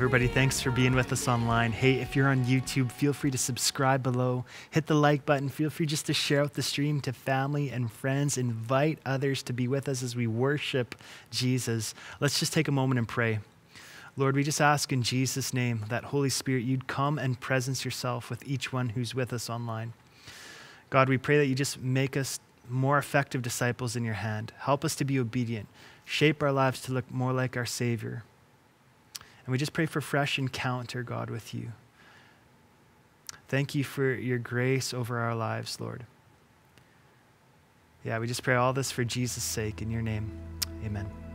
everybody, thanks for being with us online. Hey, if you're on YouTube, feel free to subscribe below, hit the like button. Feel free just to share out the stream to family and friends. Invite others to be with us as we worship Jesus. Let's just take a moment and pray. Lord, we just ask in Jesus' name that Holy Spirit, you'd come and presence yourself with each one who's with us online. God, we pray that you just make us more effective disciples in your hand. Help us to be obedient. Shape our lives to look more like our Savior. And we just pray for fresh encounter, God, with you. Thank you for your grace over our lives, Lord. Yeah, we just pray all this for Jesus' sake. In your name, amen.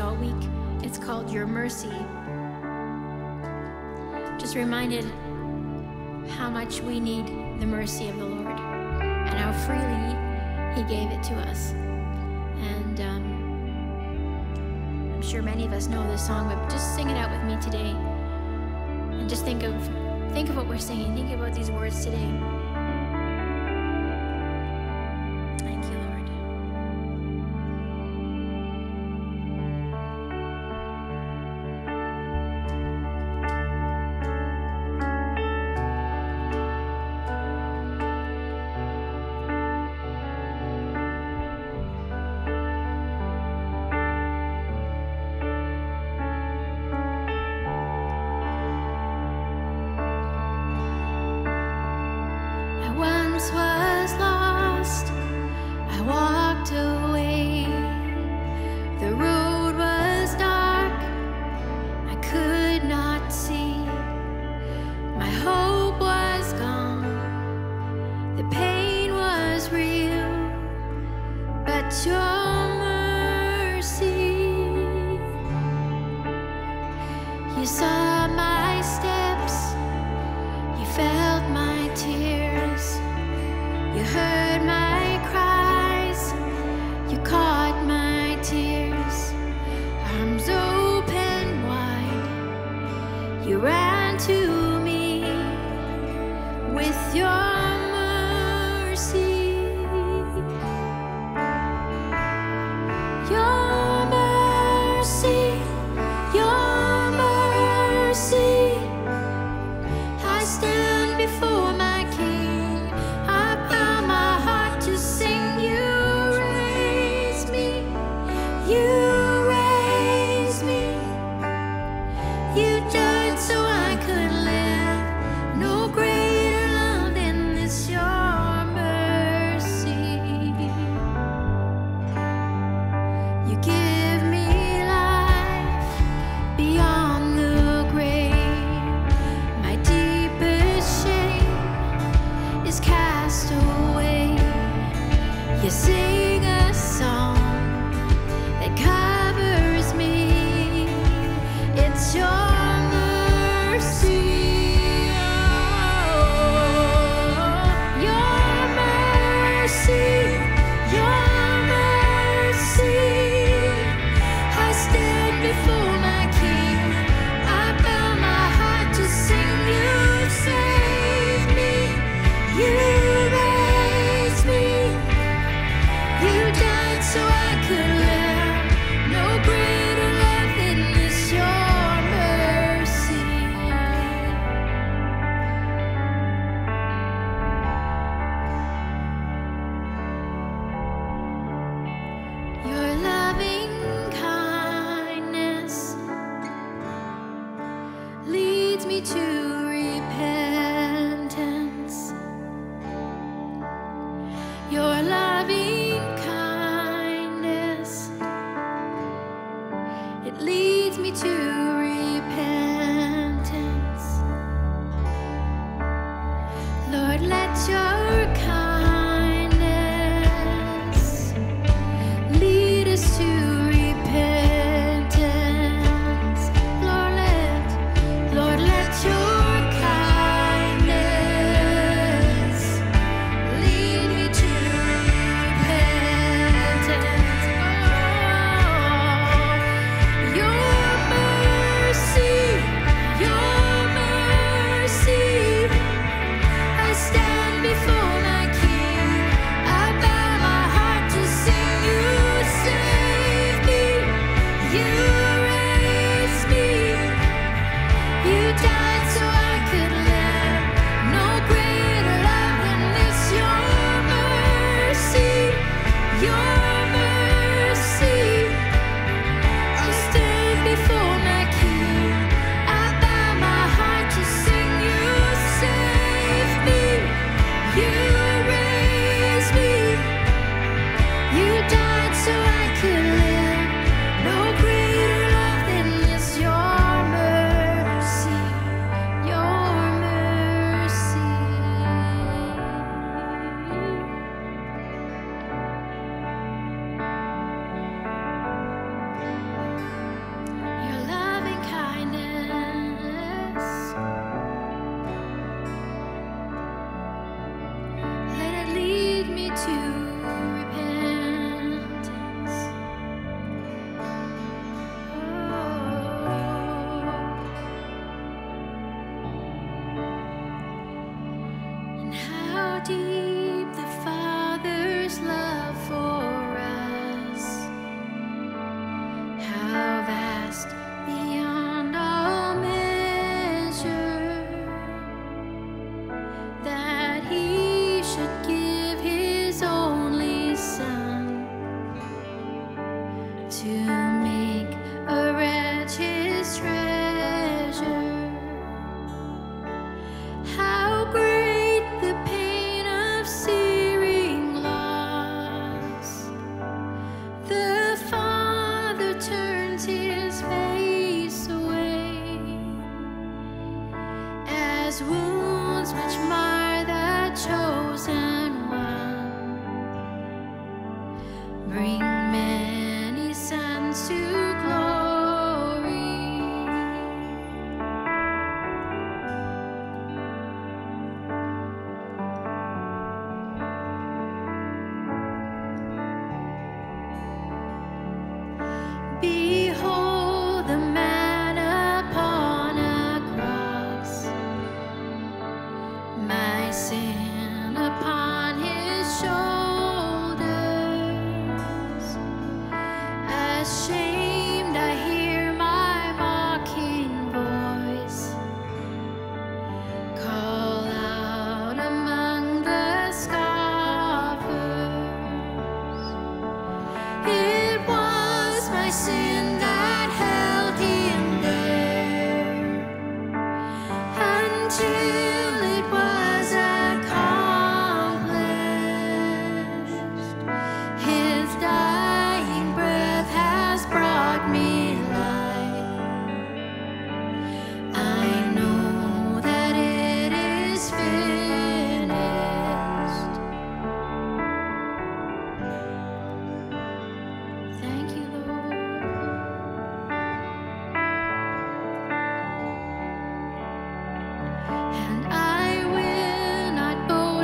all week. It's called Your Mercy. Just reminded how much we need the mercy of the Lord and how freely He gave it to us. And um, I'm sure many of us know this song, but just sing it out with me today. And just think of think of what we're singing. Think about these words today. 你。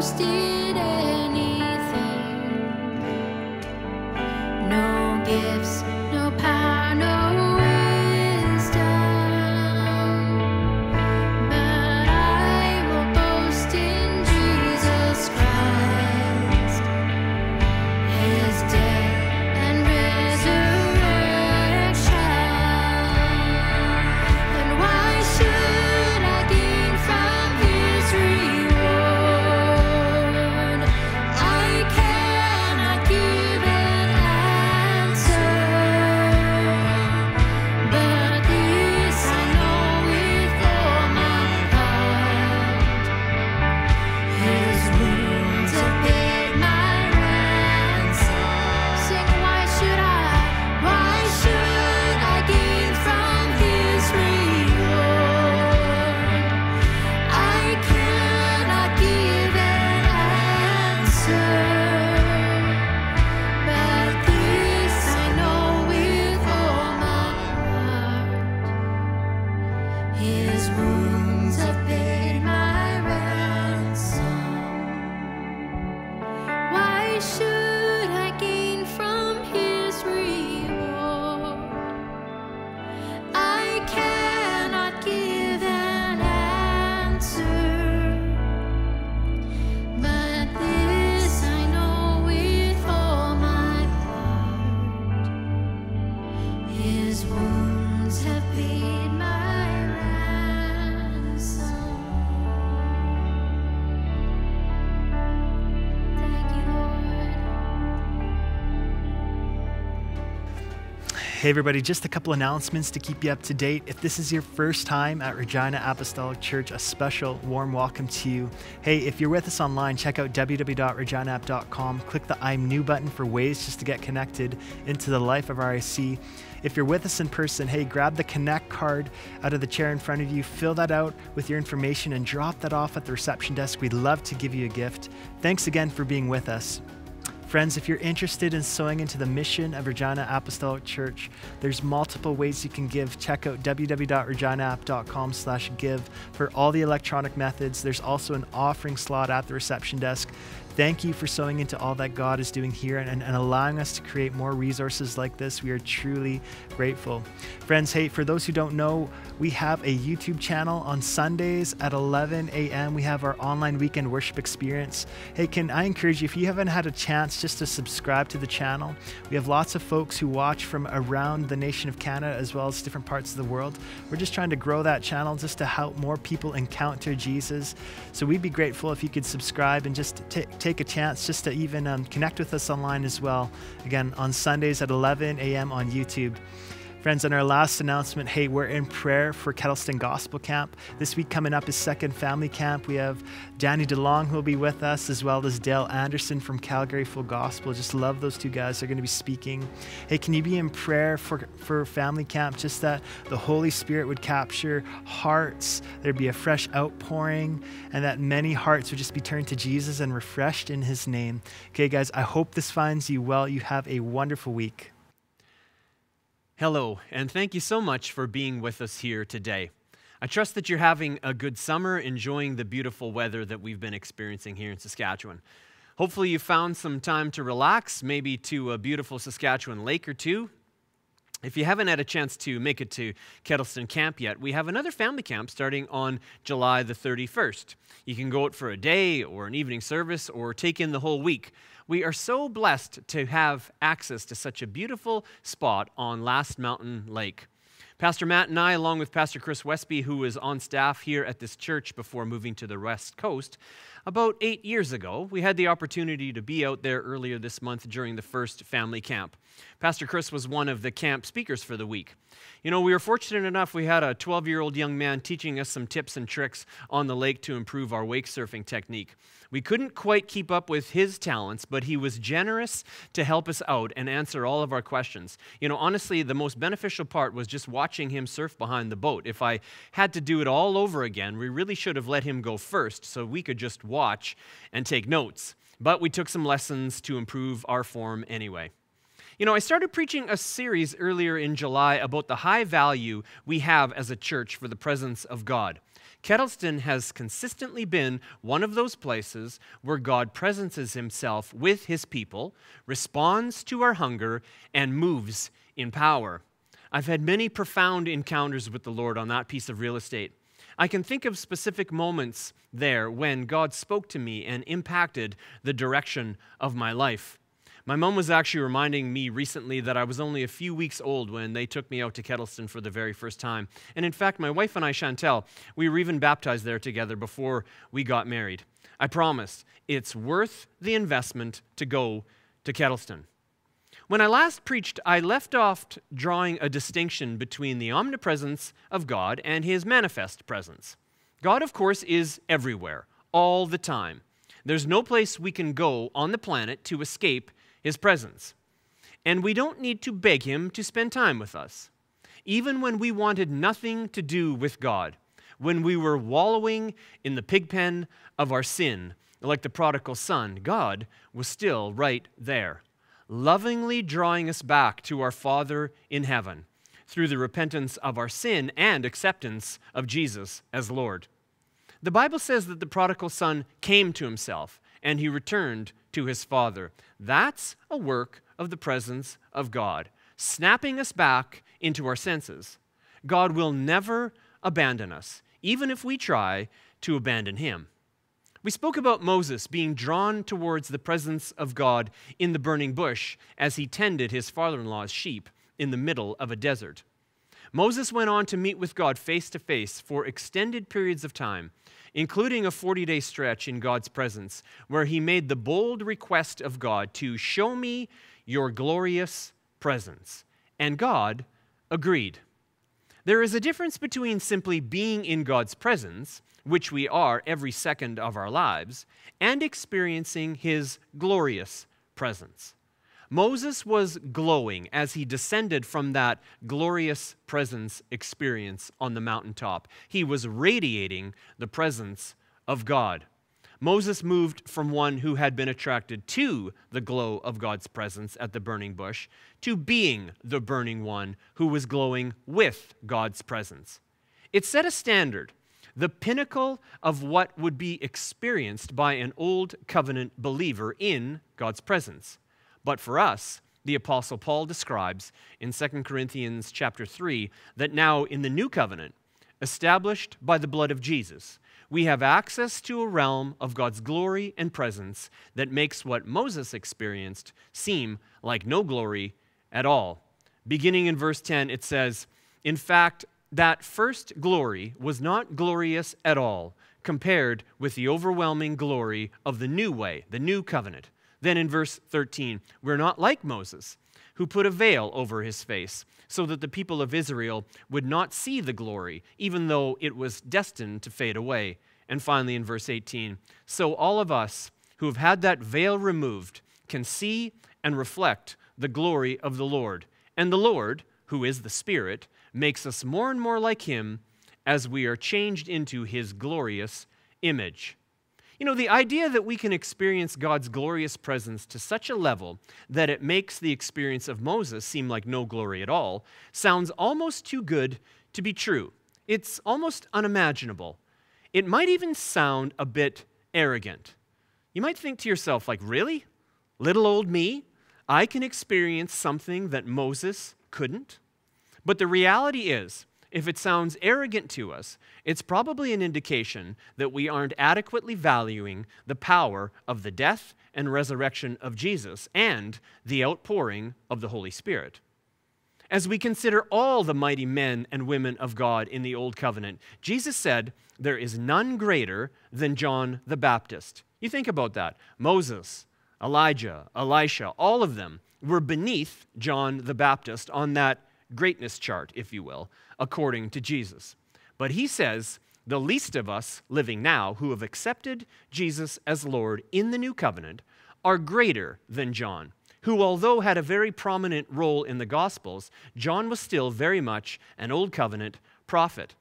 Not Hey, everybody, just a couple announcements to keep you up to date. If this is your first time at Regina Apostolic Church, a special warm welcome to you. Hey, if you're with us online, check out www.reginaap.com. Click the I'm New button for ways just to get connected into the life of RIC. If you're with us in person, hey, grab the Connect card out of the chair in front of you, fill that out with your information, and drop that off at the reception desk. We'd love to give you a gift. Thanks again for being with us. Friends, if you're interested in sowing into the mission of Regina Apostolic Church, there's multiple ways you can give. Check out www.reginaap.com slash give for all the electronic methods. There's also an offering slot at the reception desk. Thank you for sowing into all that God is doing here and, and allowing us to create more resources like this. We are truly grateful. Friends, hey, for those who don't know, we have a YouTube channel on Sundays at 11 a.m. We have our online weekend worship experience. Hey, can I encourage you, if you haven't had a chance just to subscribe to the channel, we have lots of folks who watch from around the nation of Canada as well as different parts of the world. We're just trying to grow that channel just to help more people encounter Jesus. So we'd be grateful if you could subscribe and just ta- take a chance just to even um, connect with us online as well. Again, on Sundays at 11 a.m. on YouTube. Friends, in our last announcement, hey, we're in prayer for Kettleston Gospel Camp. This week coming up is Second Family Camp. We have Danny DeLong who will be with us, as well as Dale Anderson from Calgary Full Gospel. Just love those two guys. They're going to be speaking. Hey, can you be in prayer for, for Family Camp? Just that the Holy Spirit would capture hearts, there'd be a fresh outpouring, and that many hearts would just be turned to Jesus and refreshed in His name. Okay, guys, I hope this finds you well. You have a wonderful week. Hello, and thank you so much for being with us here today. I trust that you're having a good summer, enjoying the beautiful weather that we've been experiencing here in Saskatchewan. Hopefully, you found some time to relax, maybe to a beautiful Saskatchewan lake or two. If you haven't had a chance to make it to Kettleston Camp yet, we have another family camp starting on July the 31st. You can go out for a day or an evening service or take in the whole week. We are so blessed to have access to such a beautiful spot on Last Mountain Lake. Pastor Matt and I, along with Pastor Chris Westby, who was on staff here at this church before moving to the West Coast, about eight years ago, we had the opportunity to be out there earlier this month during the first family camp. Pastor Chris was one of the camp speakers for the week. You know, we were fortunate enough, we had a 12 year old young man teaching us some tips and tricks on the lake to improve our wake surfing technique. We couldn't quite keep up with his talents, but he was generous to help us out and answer all of our questions. You know, honestly, the most beneficial part was just watching him surf behind the boat. If I had to do it all over again, we really should have let him go first so we could just watch and take notes. But we took some lessons to improve our form anyway. You know, I started preaching a series earlier in July about the high value we have as a church for the presence of God. Kettleston has consistently been one of those places where God presences himself with his people, responds to our hunger, and moves in power. I've had many profound encounters with the Lord on that piece of real estate. I can think of specific moments there when God spoke to me and impacted the direction of my life. My mom was actually reminding me recently that I was only a few weeks old when they took me out to Kettleston for the very first time. And in fact, my wife and I, Chantel, we were even baptized there together before we got married. I promise, it's worth the investment to go to Kettleston. When I last preached, I left off drawing a distinction between the omnipresence of God and his manifest presence. God, of course, is everywhere, all the time. There's no place we can go on the planet to escape his presence. And we don't need to beg him to spend time with us. Even when we wanted nothing to do with God, when we were wallowing in the pigpen of our sin, like the prodigal son, God was still right there, lovingly drawing us back to our Father in heaven through the repentance of our sin and acceptance of Jesus as Lord. The Bible says that the prodigal son came to himself and he returned to his Father. That's a work of the presence of God, snapping us back into our senses. God will never abandon us, even if we try to abandon him. We spoke about Moses being drawn towards the presence of God in the burning bush as he tended his father in law's sheep in the middle of a desert. Moses went on to meet with God face to face for extended periods of time, including a 40 day stretch in God's presence, where he made the bold request of God to show me your glorious presence. And God agreed. There is a difference between simply being in God's presence, which we are every second of our lives, and experiencing his glorious presence. Moses was glowing as he descended from that glorious presence experience on the mountaintop. He was radiating the presence of God. Moses moved from one who had been attracted to the glow of God's presence at the burning bush to being the burning one who was glowing with God's presence. It set a standard, the pinnacle of what would be experienced by an old covenant believer in God's presence. But for us, the apostle Paul describes in 2 Corinthians chapter 3 that now in the new covenant, established by the blood of Jesus, we have access to a realm of God's glory and presence that makes what Moses experienced seem like no glory at all. Beginning in verse 10, it says, In fact, that first glory was not glorious at all compared with the overwhelming glory of the new way, the new covenant. Then in verse 13, we're not like Moses, who put a veil over his face, so that the people of Israel would not see the glory, even though it was destined to fade away. And finally, in verse 18, so all of us who have had that veil removed can see and reflect the glory of the Lord. And the Lord, who is the Spirit, makes us more and more like him as we are changed into his glorious image. You know, the idea that we can experience God's glorious presence to such a level that it makes the experience of Moses seem like no glory at all sounds almost too good to be true. It's almost unimaginable. It might even sound a bit arrogant. You might think to yourself, like, really? Little old me? I can experience something that Moses couldn't? But the reality is, if it sounds arrogant to us, it's probably an indication that we aren't adequately valuing the power of the death and resurrection of Jesus and the outpouring of the Holy Spirit. As we consider all the mighty men and women of God in the Old Covenant, Jesus said, There is none greater than John the Baptist. You think about that. Moses, Elijah, Elisha, all of them were beneath John the Baptist on that greatness chart, if you will, according to Jesus. But he says, the least of us living now who have accepted Jesus as Lord in the new covenant are greater than John, who, although had a very prominent role in the Gospels, John was still very much an old covenant prophet.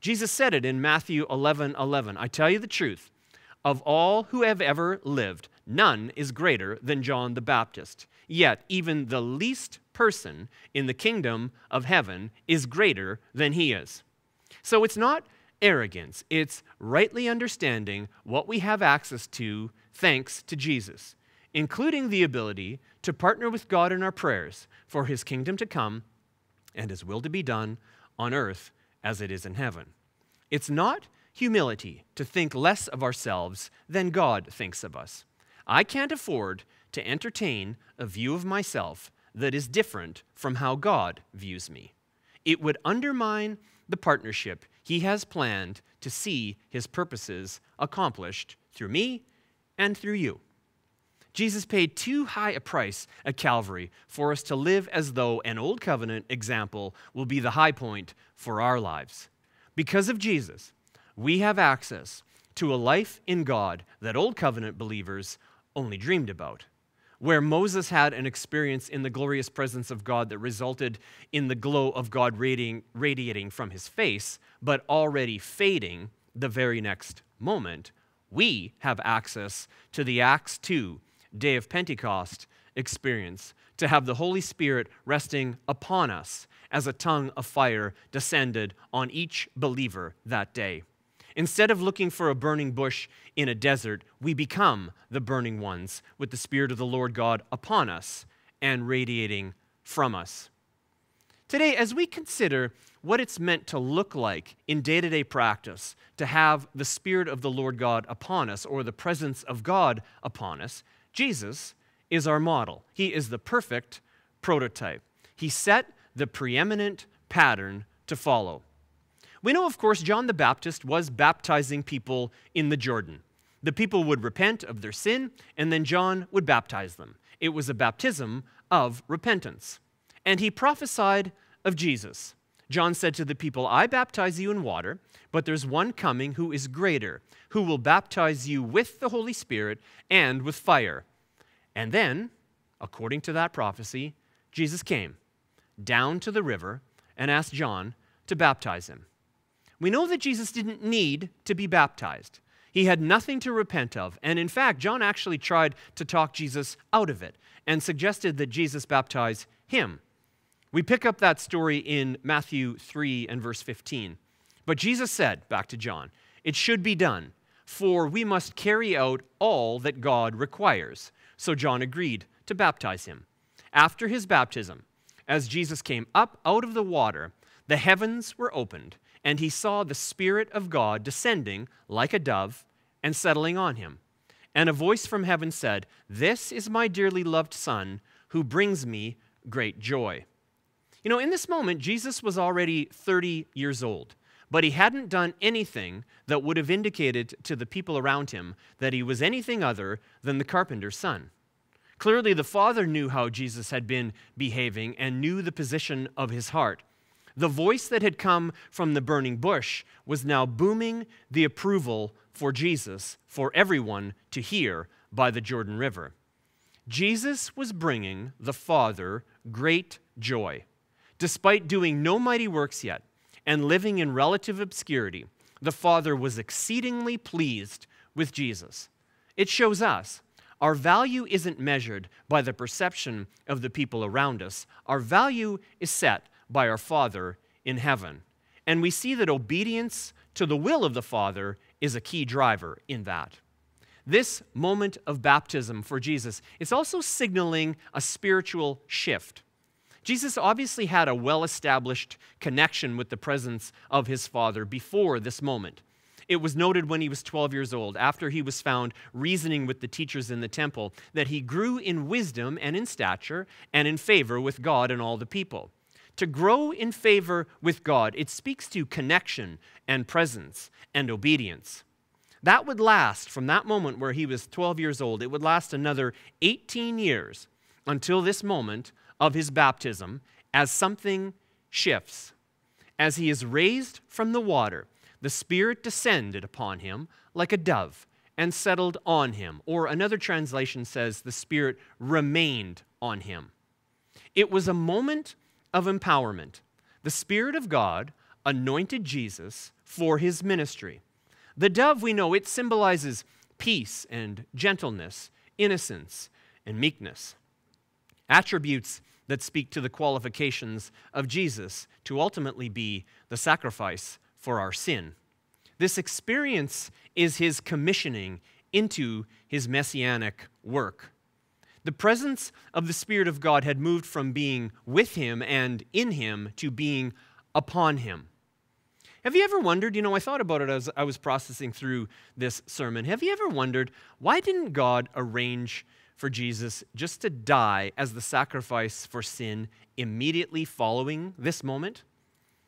Jesus said it in Matthew 11 11. I tell you the truth, of all who have ever lived, none is greater than John the Baptist. Yet, even the least person in the kingdom of heaven is greater than he is. So it's not arrogance, it's rightly understanding what we have access to thanks to Jesus, including the ability to partner with God in our prayers for his kingdom to come and his will to be done on earth as it is in heaven. It's not humility to think less of ourselves than God thinks of us. I can't afford to entertain a view of myself that is different from how God views me. It would undermine the partnership He has planned to see His purposes accomplished through me and through you. Jesus paid too high a price at Calvary for us to live as though an old covenant example will be the high point for our lives. Because of Jesus, we have access to a life in God that old covenant believers only dreamed about where Moses had an experience in the glorious presence of God that resulted in the glow of God radiating, radiating from his face, but already fading the very next moment, we have access to the Acts 2 day of Pentecost experience, to have the Holy Spirit resting upon us as a tongue of fire descended on each believer that day. Instead of looking for a burning bush in a desert, we become the burning ones with the Spirit of the Lord God upon us and radiating from us. Today, as we consider what it's meant to look like in day to day practice to have the Spirit of the Lord God upon us or the presence of God upon us, Jesus is our model. He is the perfect prototype. He set the preeminent pattern to follow. We know, of course, John the Baptist was baptizing people in the Jordan. The people would repent of their sin, and then John would baptize them. It was a baptism of repentance. And he prophesied of Jesus. John said to the people, I baptize you in water, but there's one coming who is greater, who will baptize you with the Holy Spirit and with fire. And then, according to that prophecy, Jesus came down to the river and asked John to baptize him. We know that Jesus didn't need to be baptized. He had nothing to repent of. And in fact, John actually tried to talk Jesus out of it and suggested that Jesus baptize him. We pick up that story in Matthew 3 and verse 15. But Jesus said, back to John, it should be done, for we must carry out all that God requires. So John agreed to baptize him. After his baptism, as Jesus came up out of the water, the heavens were opened and he saw the Spirit of God descending like a dove and settling on him. And a voice from heaven said, This is my dearly loved Son, who brings me great joy. You know, in this moment, Jesus was already 30 years old, but he hadn't done anything that would have indicated to the people around him that he was anything other than the carpenter's son. Clearly, the Father knew how Jesus had been behaving and knew the position of his heart. The voice that had come from the burning bush was now booming the approval for Jesus for everyone to hear by the Jordan River. Jesus was bringing the Father great joy. Despite doing no mighty works yet and living in relative obscurity, the Father was exceedingly pleased with Jesus. It shows us our value isn't measured by the perception of the people around us, our value is set by our Father in heaven. And we see that obedience to the will of the Father is a key driver in that. This moment of baptism for Jesus is also signaling a spiritual shift. Jesus obviously had a well established connection with the presence of his Father before this moment. It was noted when he was 12 years old, after he was found reasoning with the teachers in the temple, that he grew in wisdom and in stature and in favor with God and all the people. To grow in favor with God, it speaks to connection and presence and obedience. That would last from that moment where he was 12 years old, it would last another 18 years until this moment of his baptism as something shifts. As he is raised from the water, the Spirit descended upon him like a dove and settled on him. Or another translation says the Spirit remained on him. It was a moment of empowerment. The Spirit of God anointed Jesus for his ministry. The dove, we know, it symbolizes peace and gentleness, innocence and meekness. Attributes that speak to the qualifications of Jesus to ultimately be the sacrifice for our sin. This experience is his commissioning into his messianic work. The presence of the Spirit of God had moved from being with him and in him to being upon him. Have you ever wondered? You know, I thought about it as I was processing through this sermon. Have you ever wondered why didn't God arrange for Jesus just to die as the sacrifice for sin immediately following this moment?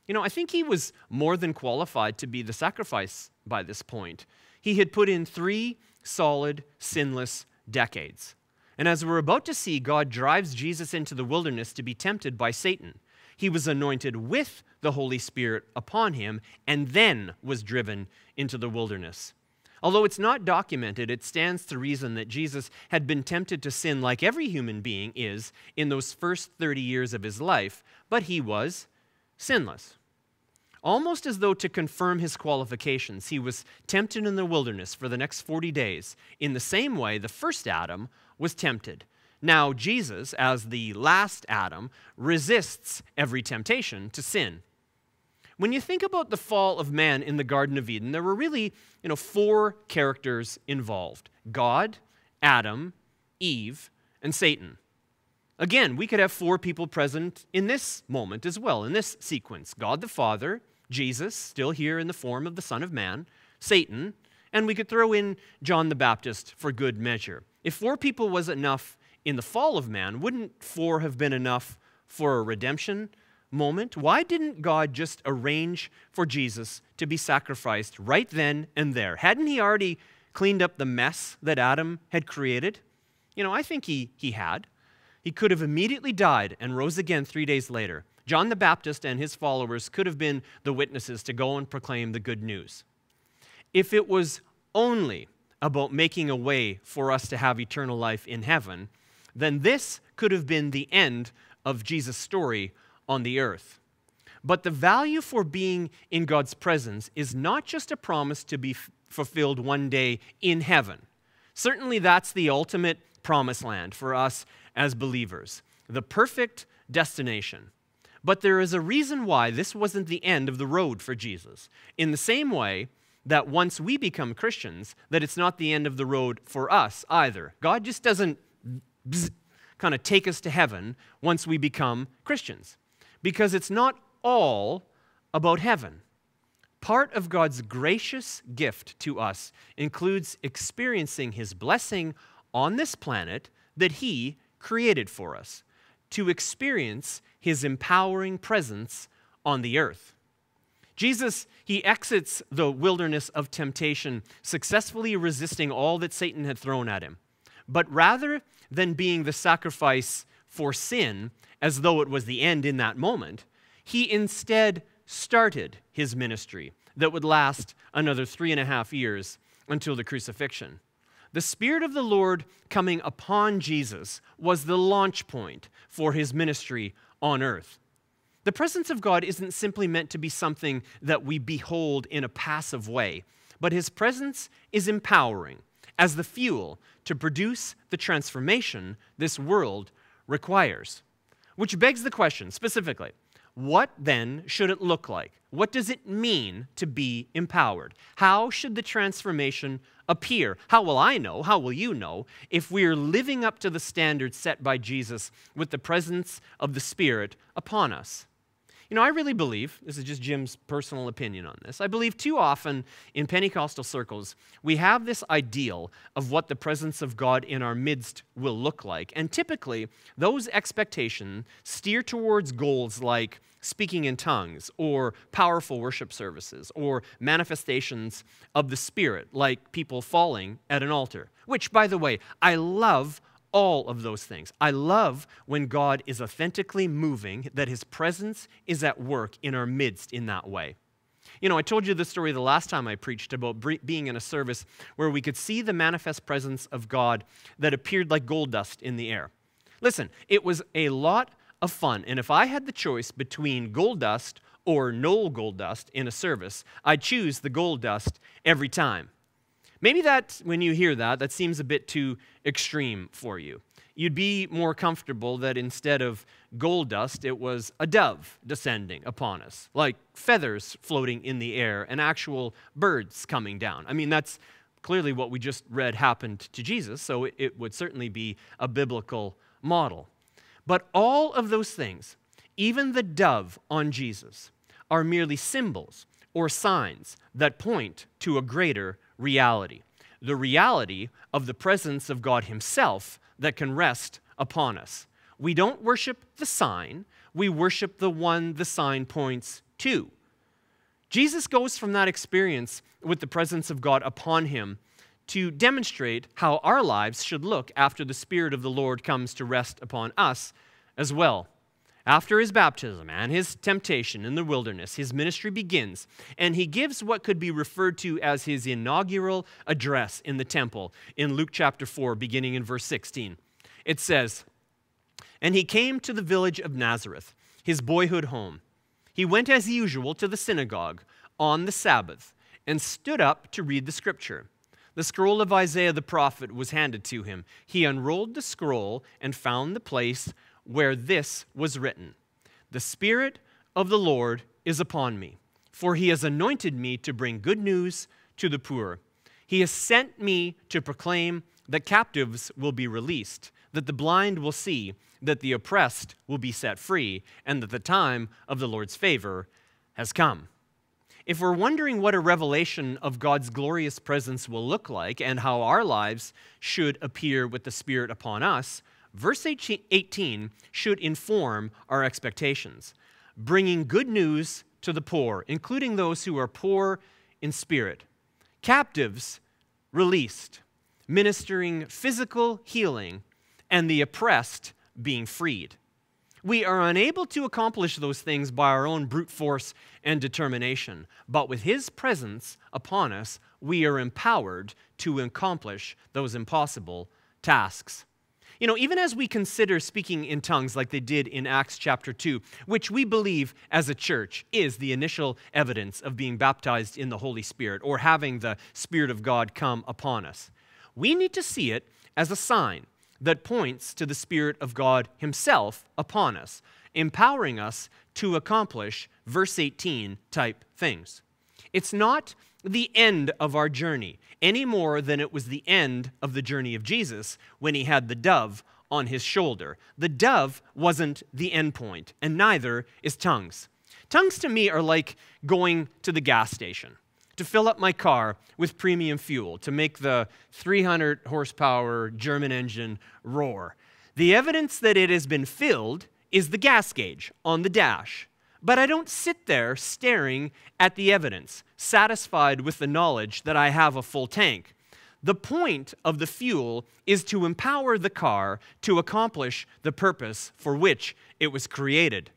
You know, I think he was more than qualified to be the sacrifice by this point. He had put in three solid, sinless decades. And as we're about to see, God drives Jesus into the wilderness to be tempted by Satan. He was anointed with the Holy Spirit upon him and then was driven into the wilderness. Although it's not documented, it stands to reason that Jesus had been tempted to sin like every human being is in those first 30 years of his life, but he was sinless. Almost as though to confirm his qualifications, he was tempted in the wilderness for the next 40 days, in the same way the first Adam was tempted. Now, Jesus, as the last Adam, resists every temptation to sin. When you think about the fall of man in the Garden of Eden, there were really, you know, four characters involved God, Adam, Eve, and Satan. Again, we could have four people present in this moment as well, in this sequence God the Father, Jesus, still here in the form of the Son of Man, Satan, and we could throw in John the Baptist for good measure. If four people was enough in the fall of man, wouldn't four have been enough for a redemption moment? Why didn't God just arrange for Jesus to be sacrificed right then and there? Hadn't he already cleaned up the mess that Adam had created? You know, I think he, he had. He could have immediately died and rose again three days later. John the Baptist and his followers could have been the witnesses to go and proclaim the good news. If it was only about making a way for us to have eternal life in heaven, then this could have been the end of Jesus' story on the earth. But the value for being in God's presence is not just a promise to be fulfilled one day in heaven. Certainly, that's the ultimate promised land for us as believers, the perfect destination. But there is a reason why this wasn't the end of the road for Jesus. In the same way that once we become Christians, that it's not the end of the road for us either. God just doesn't kind of take us to heaven once we become Christians. Because it's not all about heaven. Part of God's gracious gift to us includes experiencing His blessing on this planet that He created for us, to experience His empowering presence on the earth. Jesus, he exits the wilderness of temptation, successfully resisting all that Satan had thrown at him. But rather than being the sacrifice for sin, as though it was the end in that moment, he instead started his ministry that would last another three and a half years until the crucifixion. The Spirit of the Lord coming upon Jesus was the launch point for his ministry on earth. The presence of God isn't simply meant to be something that we behold in a passive way, but his presence is empowering as the fuel to produce the transformation this world requires. Which begs the question specifically what then should it look like? What does it mean to be empowered? How should the transformation appear? How will I know? How will you know if we are living up to the standards set by Jesus with the presence of the Spirit upon us? You know, I really believe, this is just Jim's personal opinion on this, I believe too often in Pentecostal circles, we have this ideal of what the presence of God in our midst will look like. And typically, those expectations steer towards goals like speaking in tongues or powerful worship services or manifestations of the Spirit, like people falling at an altar, which, by the way, I love all of those things. I love when God is authentically moving, that his presence is at work in our midst in that way. You know, I told you the story the last time I preached about being in a service where we could see the manifest presence of God that appeared like gold dust in the air. Listen, it was a lot of fun, and if I had the choice between gold dust or no gold dust in a service, I'd choose the gold dust every time. Maybe that, when you hear that, that seems a bit too extreme for you. You'd be more comfortable that instead of gold dust, it was a dove descending upon us, like feathers floating in the air and actual birds coming down. I mean, that's clearly what we just read happened to Jesus, so it, it would certainly be a biblical model. But all of those things, even the dove on Jesus, are merely symbols or signs that point to a greater reality the reality of the presence of God Himself that can rest upon us. We don't worship the sign, we worship the one the sign points to. Jesus goes from that experience with the presence of God upon him to demonstrate how our lives should look after the Spirit of the Lord comes to rest upon us as well. After his baptism and his temptation in the wilderness, his ministry begins, and he gives what could be referred to as his inaugural address in the temple in Luke chapter 4, beginning in verse 16. It says, And he came to the village of Nazareth, his boyhood home. He went as usual to the synagogue on the Sabbath and stood up to read the scripture. The scroll of Isaiah the prophet was handed to him. He unrolled the scroll and found the place where this was written The Spirit of the Lord is upon me, for he has anointed me to bring good news to the poor. He has sent me to proclaim that captives will be released, that the blind will see, that the oppressed will be set free, and that the time of the Lord's favor has come. If we're wondering what a revelation of God's glorious presence will look like and how our lives should appear with the Spirit upon us, verse 18 should inform our expectations, bringing good news to the poor, including those who are poor in spirit, captives released, ministering physical healing, and the oppressed being freed. We are unable to accomplish those things by our own brute force and determination, but with His presence upon us, we are empowered to accomplish those impossible tasks. You know, even as we consider speaking in tongues like they did in Acts chapter 2, which we believe as a church is the initial evidence of being baptized in the Holy Spirit or having the Spirit of God come upon us, we need to see it as a sign that points to the Spirit of God Himself upon us, empowering us to accomplish verse 18 type things. It's not the end of our journey any more than it was the end of the journey of Jesus when he had the dove on his shoulder. The dove wasn't the end point, and neither is tongues. Tongues to me are like going to the gas station to fill up my car with premium fuel to make the 300 horsepower German engine roar. The evidence that it has been filled is the gas gauge on the dash. But I don't sit there staring at the evidence, satisfied with the knowledge that I have a full tank. the point of the fuel is to empower the car to accomplish the purpose for which it was created.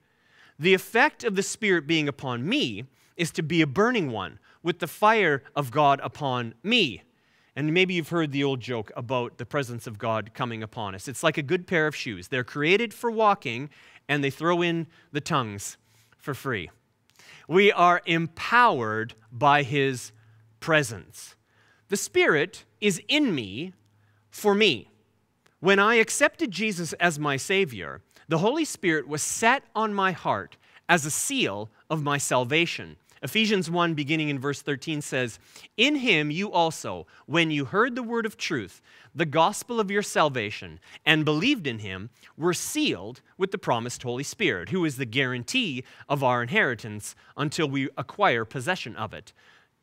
The effect of the Spirit being upon me is to be a burning one with the fire of God upon me. And maybe you've heard the old joke about the presence of God coming upon us. It's like a good pair of shoes. They're created for walking, and they throw in the tongues for free. We are empowered by His presence. The Spirit is in me for me. When I accepted Jesus as my Savior, the Holy Spirit was set on my heart as a seal of my salvation. Ephesians 1, beginning in verse 13, says, In him you also, when you heard the word of truth, the gospel of your salvation, and believed in him, were sealed with the promised Holy Spirit, who is the guarantee of our inheritance until we acquire possession of it,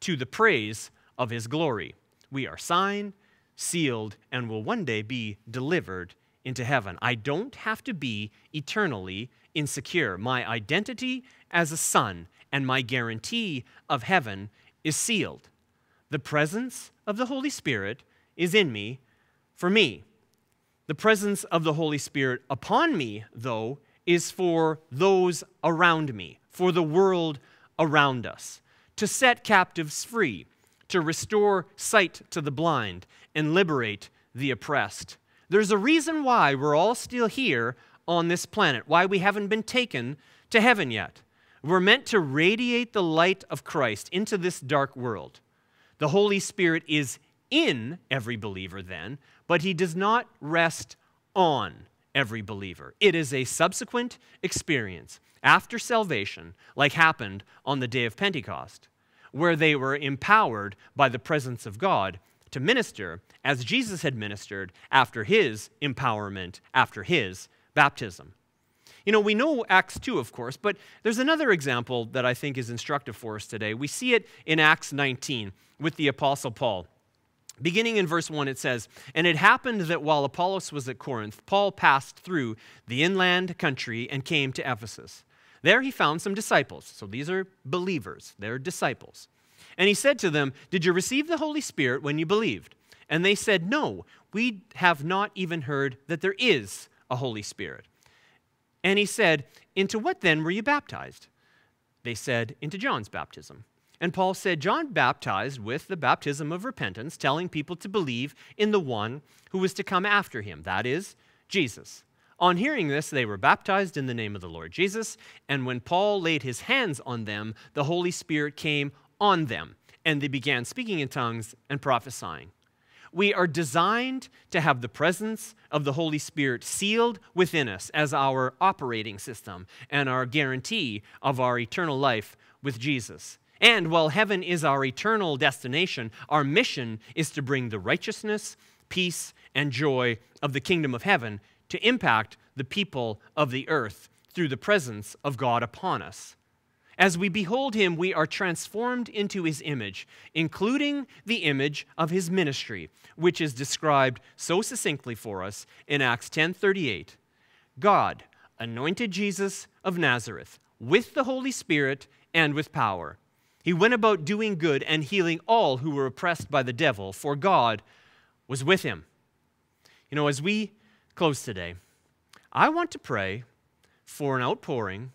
to the praise of his glory. We are signed, sealed, and will one day be delivered into heaven. I don't have to be eternally insecure. My identity as a son and my guarantee of heaven is sealed. The presence of the Holy Spirit is in me for me. The presence of the Holy Spirit upon me, though, is for those around me, for the world around us, to set captives free, to restore sight to the blind, and liberate the oppressed. There's a reason why we're all still here on this planet, why we haven't been taken to heaven yet. We're meant to radiate the light of Christ into this dark world. The Holy Spirit is in every believer then, but he does not rest on every believer. It is a subsequent experience after salvation, like happened on the day of Pentecost, where they were empowered by the presence of God to minister as Jesus had ministered after his empowerment, after his baptism. You know, we know Acts 2, of course, but there's another example that I think is instructive for us today. We see it in Acts 19 with the Apostle Paul. Beginning in verse 1, it says, And it happened that while Apollos was at Corinth, Paul passed through the inland country and came to Ephesus. There he found some disciples. So these are believers, they're disciples. And he said to them, Did you receive the Holy Spirit when you believed? And they said, No, we have not even heard that there is a Holy Spirit. And he said, Into what then were you baptized? They said, Into John's baptism. And Paul said, John baptized with the baptism of repentance, telling people to believe in the one who was to come after him, that is, Jesus. On hearing this, they were baptized in the name of the Lord Jesus. And when Paul laid his hands on them, the Holy Spirit came on them, and they began speaking in tongues and prophesying. We are designed to have the presence of the Holy Spirit sealed within us as our operating system and our guarantee of our eternal life with Jesus. And while heaven is our eternal destination, our mission is to bring the righteousness, peace, and joy of the kingdom of heaven to impact the people of the earth through the presence of God upon us. As we behold him, we are transformed into his image, including the image of his ministry, which is described so succinctly for us in Acts 10:38. God anointed Jesus of Nazareth with the Holy Spirit and with power. He went about doing good and healing all who were oppressed by the devil, for God was with him. You know, as we close today, I want to pray for an outpouring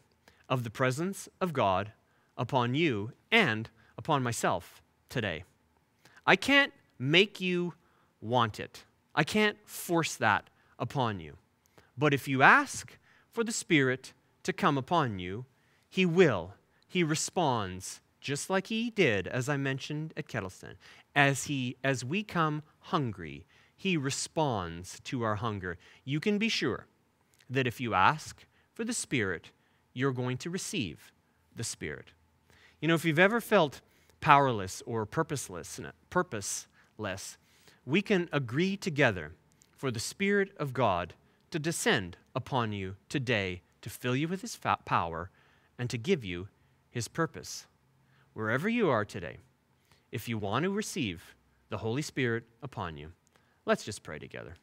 of the presence of God upon you and upon myself today. I can't make you want it, I can't force that upon you. But if you ask for the Spirit to come upon you, He will. He responds just like He did, as I mentioned at Kettleston. As, he, as we come hungry, He responds to our hunger. You can be sure that if you ask for the Spirit, you're going to receive the Spirit. You know, if you've ever felt powerless or purposeless, purposeless, we can agree together for the Spirit of God to descend upon you today to fill you with His power and to give you His purpose. Wherever you are today, if you want to receive the Holy Spirit upon you, let's just pray together.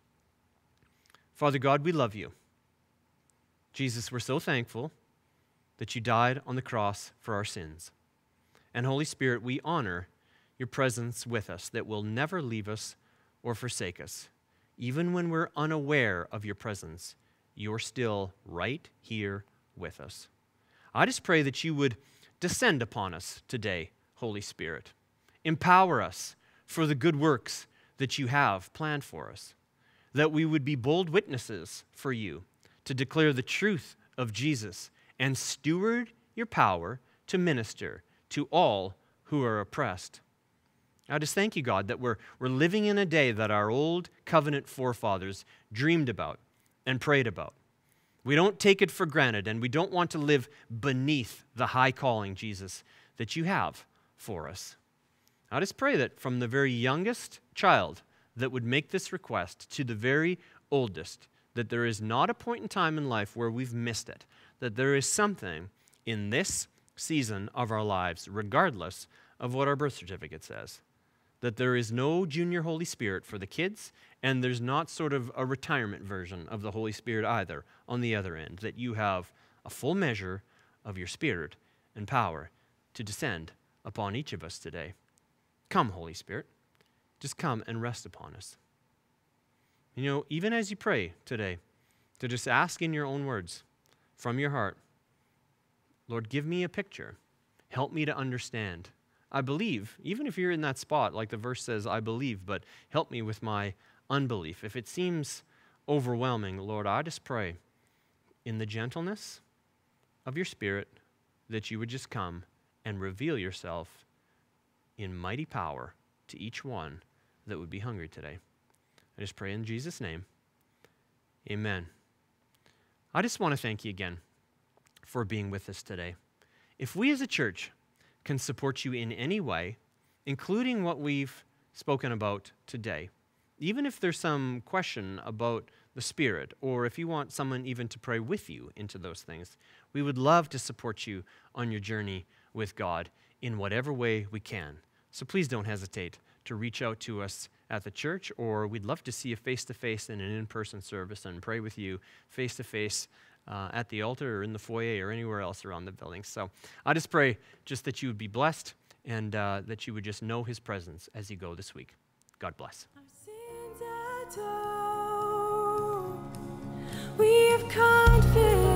Father God, we love you. Jesus, we're so thankful that you died on the cross for our sins. And Holy Spirit, we honor your presence with us that will never leave us or forsake us. Even when we're unaware of your presence, you're still right here with us. I just pray that you would descend upon us today, Holy Spirit. Empower us for the good works that you have planned for us, that we would be bold witnesses for you to declare the truth of Jesus and steward your power to minister to all who are oppressed. I just thank you, God, that we're, we're living in a day that our old covenant forefathers dreamed about and prayed about. We don't take it for granted, and we don't want to live beneath the high calling, Jesus, that you have for us. I just pray that from the very youngest child that would make this request to the very oldest, that there is not a point in time in life where we've missed it, that there is something in this season of our lives, regardless of what our birth certificate says. That there is no junior Holy Spirit for the kids, and there's not sort of a retirement version of the Holy Spirit either on the other end. That you have a full measure of your Spirit and power to descend upon each of us today. Come, Holy Spirit. Just come and rest upon us. You know, even as you pray today, to just ask in your own words from your heart, Lord, give me a picture. Help me to understand. I believe, even if you're in that spot, like the verse says, I believe, but help me with my unbelief. If it seems overwhelming, Lord, I just pray in the gentleness of your spirit that you would just come and reveal yourself in mighty power to each one that would be hungry today. I just pray in Jesus' name. Amen. I just want to thank you again for being with us today. If we as a church can support you in any way, including what we've spoken about today, even if there's some question about the Spirit, or if you want someone even to pray with you into those things, we would love to support you on your journey with God in whatever way we can. So please don't hesitate to reach out to us at the church, or we'd love to see you face to face in an in person service and pray with you face to face at the altar or in the foyer or anywhere else around the building. So I just pray just that you would be blessed and uh, that you would just know his presence as you go this week. God bless. Our sins atoned, we have confidence.